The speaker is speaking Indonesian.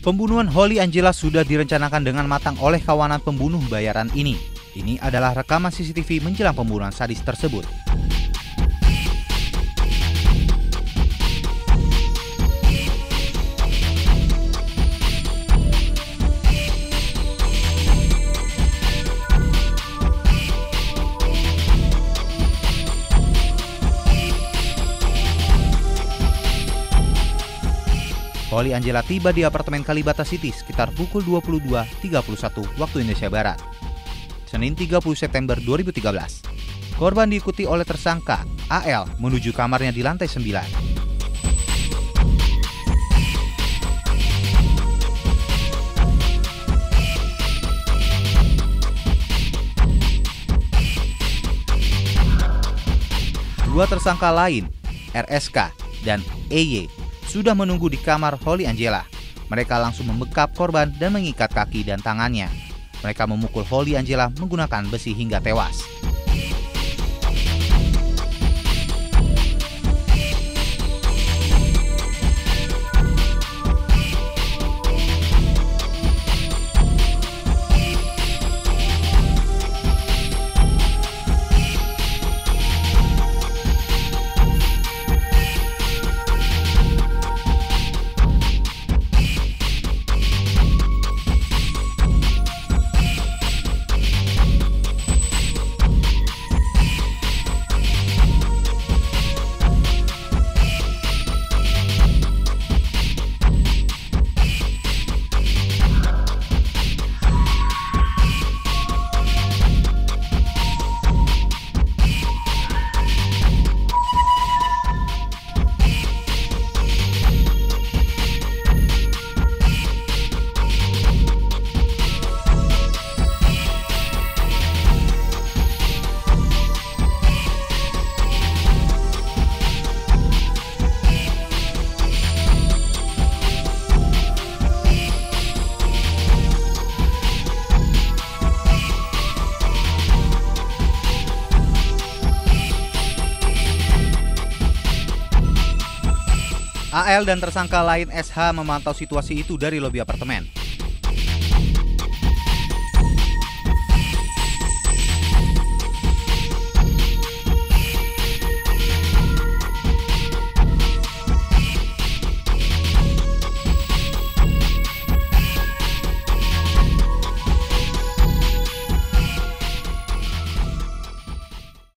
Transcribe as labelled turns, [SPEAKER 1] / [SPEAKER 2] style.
[SPEAKER 1] Pembunuhan Holly Angela sudah direncanakan dengan matang oleh kawanan pembunuh bayaran ini. Ini adalah rekaman CCTV menjelang pembunuhan sadis tersebut. Holly Angela tiba di apartemen Kalibata City sekitar pukul 22.31 waktu Indonesia Barat. Senin 30 September 2013. Korban diikuti oleh tersangka AL menuju kamarnya di lantai 9. Dua tersangka lain, RSK dan EY, sudah menunggu di kamar Holly Angela. Mereka langsung membekap korban dan mengikat kaki dan tangannya. Mereka memukul Holly Angela menggunakan besi hingga tewas. AL dan tersangka lain SH memantau situasi itu dari lobi apartemen.